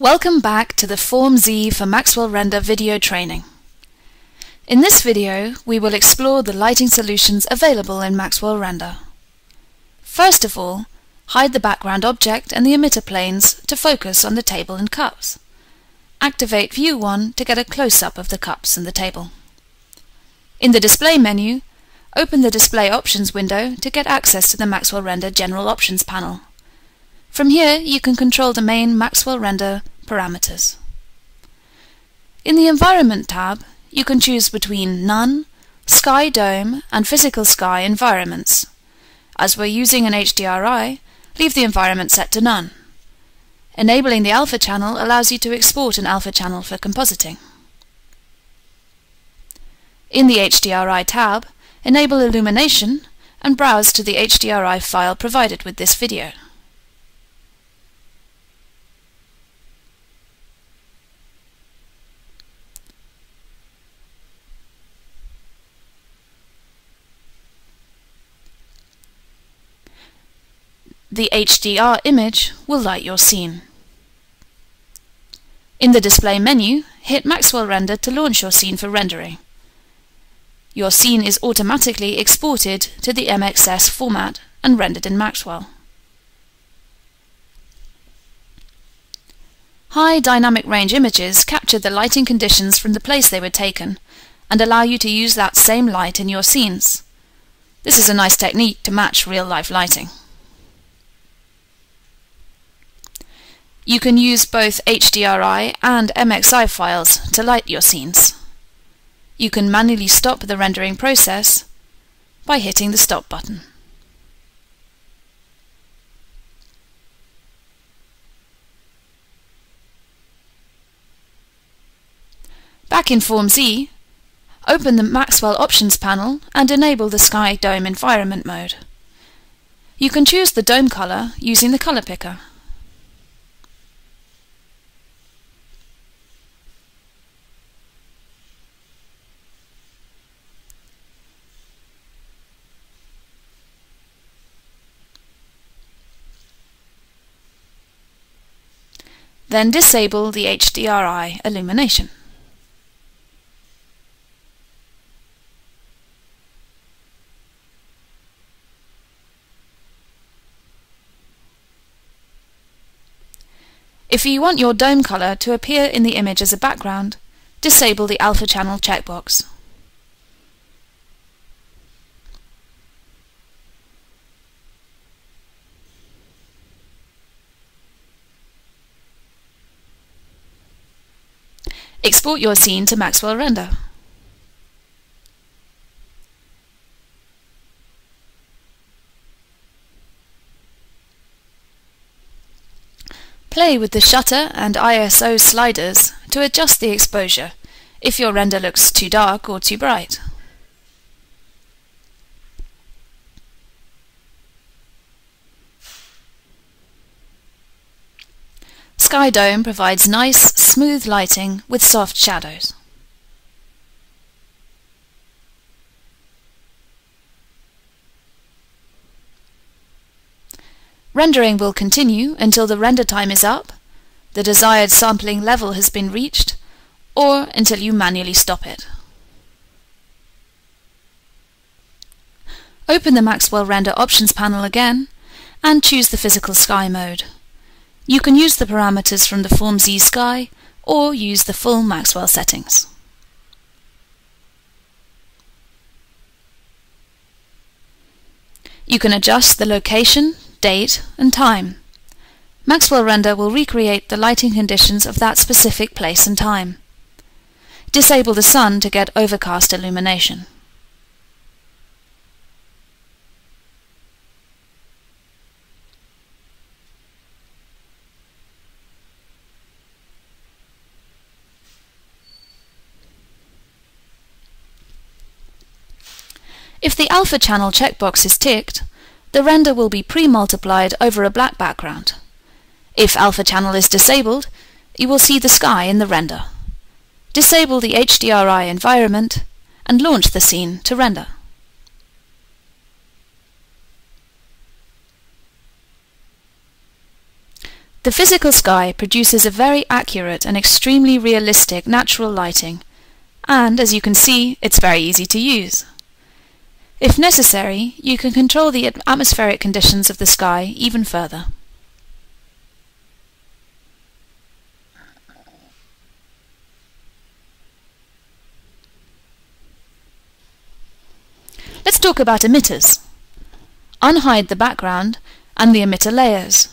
Welcome back to the Form Z for Maxwell Render video training. In this video, we will explore the lighting solutions available in Maxwell Render. First of all, hide the background object and the emitter planes to focus on the table and cups. Activate View 1 to get a close-up of the cups and the table. In the Display menu, open the Display Options window to get access to the Maxwell Render General Options panel. From here, you can control the main Maxwell Render parameters. In the Environment tab, you can choose between None, Sky Dome, and Physical Sky environments. As we're using an HDRI, leave the environment set to None. Enabling the alpha channel allows you to export an alpha channel for compositing. In the HDRI tab, enable illumination and browse to the HDRI file provided with this video. The HDR image will light your scene. In the display menu, hit Maxwell Render to launch your scene for rendering. Your scene is automatically exported to the MXS format and rendered in Maxwell. High dynamic range images capture the lighting conditions from the place they were taken and allow you to use that same light in your scenes. This is a nice technique to match real-life lighting. You can use both HDRI and MXI files to light your scenes. You can manually stop the rendering process by hitting the stop button. Back in Form Z, open the Maxwell Options panel and enable the Sky Dome Environment mode. You can choose the dome color using the color picker. Then disable the HDRI illumination. If you want your dome color to appear in the image as a background, disable the alpha channel checkbox. Export your scene to Maxwell Render. Play with the shutter and ISO sliders to adjust the exposure if your render looks too dark or too bright. Sky Dome provides nice, smooth lighting with soft shadows. Rendering will continue until the render time is up, the desired sampling level has been reached, or until you manually stop it. Open the Maxwell Render Options panel again and choose the Physical Sky mode. You can use the parameters from the Form Z Sky or use the full Maxwell settings. You can adjust the location, date and time. Maxwell Render will recreate the lighting conditions of that specific place and time. Disable the sun to get overcast illumination. If the alpha channel checkbox is ticked, the render will be pre-multiplied over a black background. If alpha channel is disabled, you will see the sky in the render. Disable the HDRI environment and launch the scene to render. The physical sky produces a very accurate and extremely realistic natural lighting, and as you can see, it's very easy to use. If necessary, you can control the atmospheric conditions of the sky even further. Let's talk about emitters. Unhide the background and the emitter layers.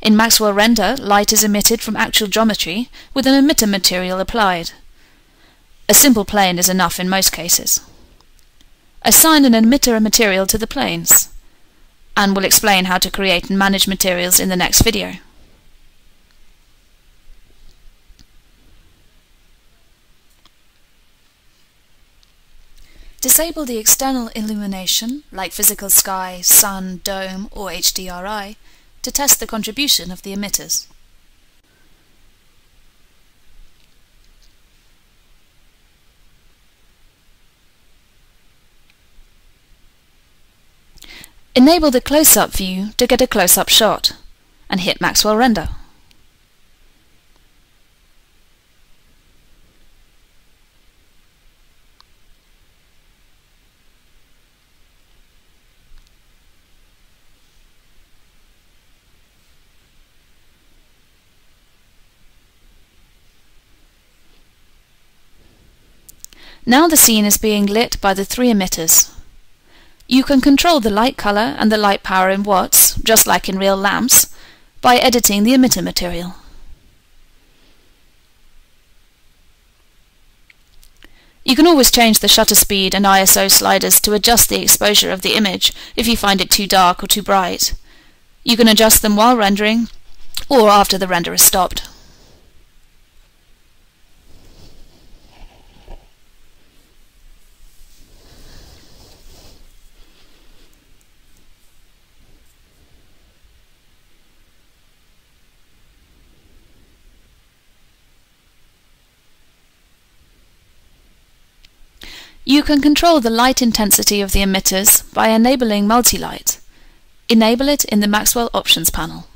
In Maxwell Render, light is emitted from actual geometry with an emitter material applied. A simple plane is enough in most cases. Assign an emitter a material to the planes, and we'll explain how to create and manage materials in the next video. Disable the external illumination, like physical sky, sun, dome, or HDRI, to test the contribution of the emitters. Enable the close-up view to get a close-up shot, and hit Maxwell Render. Now the scene is being lit by the three emitters. You can control the light color and the light power in watts, just like in real lamps, by editing the emitter material. You can always change the shutter speed and ISO sliders to adjust the exposure of the image if you find it too dark or too bright. You can adjust them while rendering or after the render is stopped. You can control the light intensity of the emitters by enabling multi-light. Enable it in the Maxwell Options panel.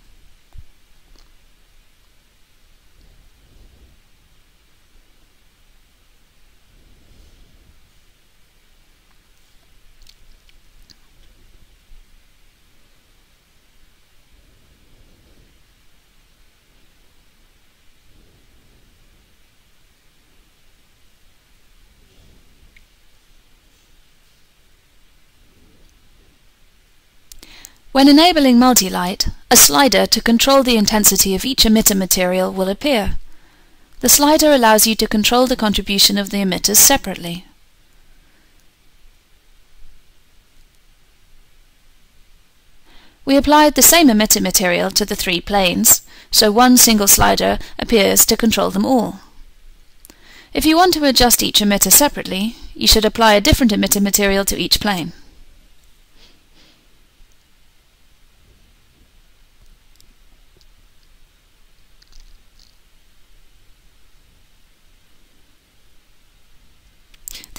When enabling multi-light, a slider to control the intensity of each emitter material will appear. The slider allows you to control the contribution of the emitters separately. We applied the same emitter material to the three planes, so one single slider appears to control them all. If you want to adjust each emitter separately, you should apply a different emitter material to each plane.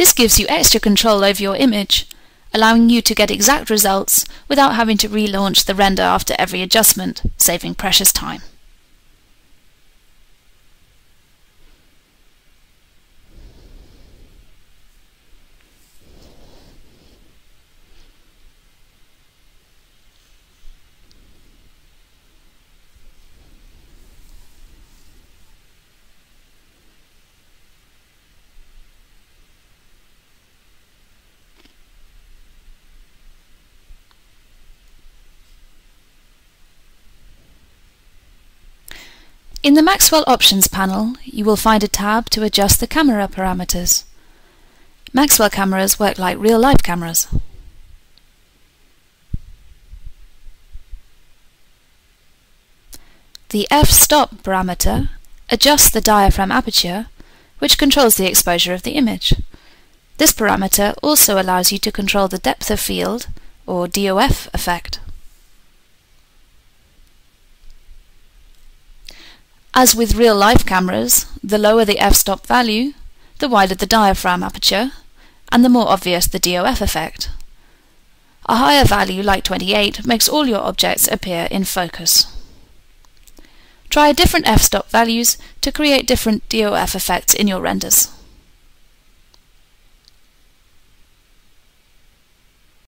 This gives you extra control over your image, allowing you to get exact results without having to relaunch the render after every adjustment, saving precious time. In the Maxwell Options panel, you will find a tab to adjust the camera parameters. Maxwell cameras work like real-life cameras. The f-stop parameter adjusts the diaphragm aperture, which controls the exposure of the image. This parameter also allows you to control the depth of field, or DOF effect. As with real-life cameras, the lower the f-stop value, the wider the diaphragm aperture, and the more obvious the DOF effect. A higher value, like 28, makes all your objects appear in focus. Try different f-stop values to create different DOF effects in your renders.